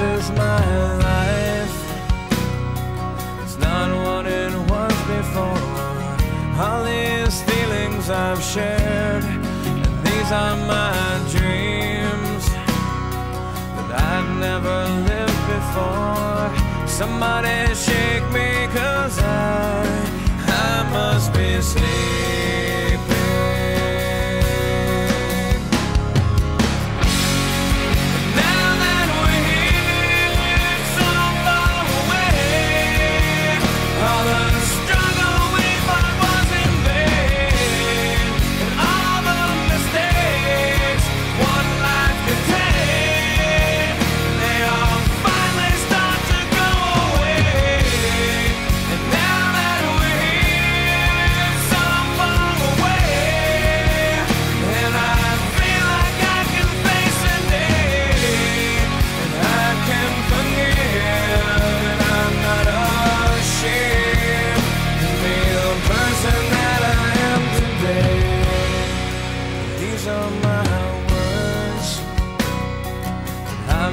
This is my life. It's not what it was before. All these feelings I've shared, and these are my dreams that I'd never lived before. Somebody shake me,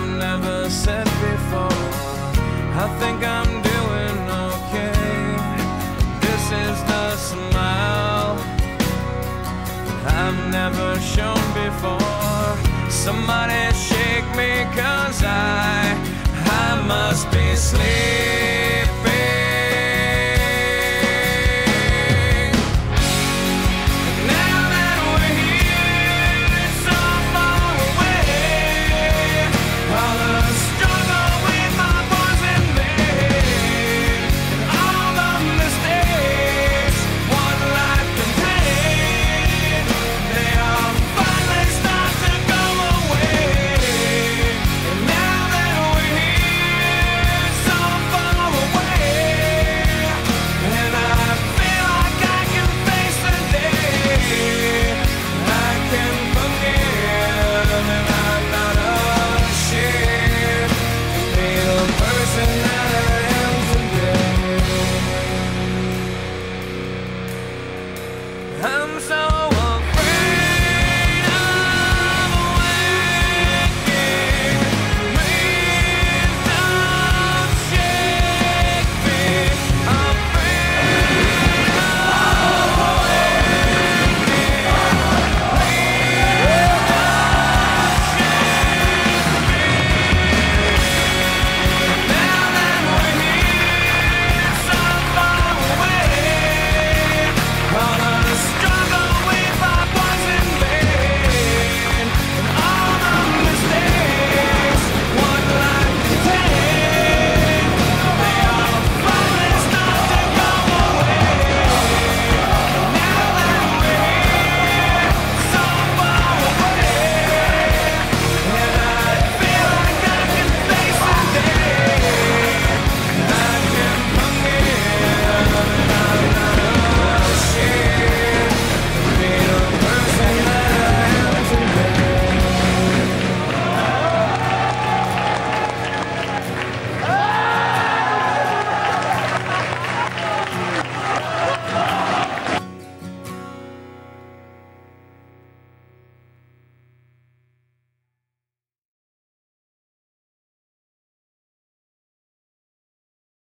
never said before. I think I'm doing okay. This is the smile I've never shown before. Somebody I'm so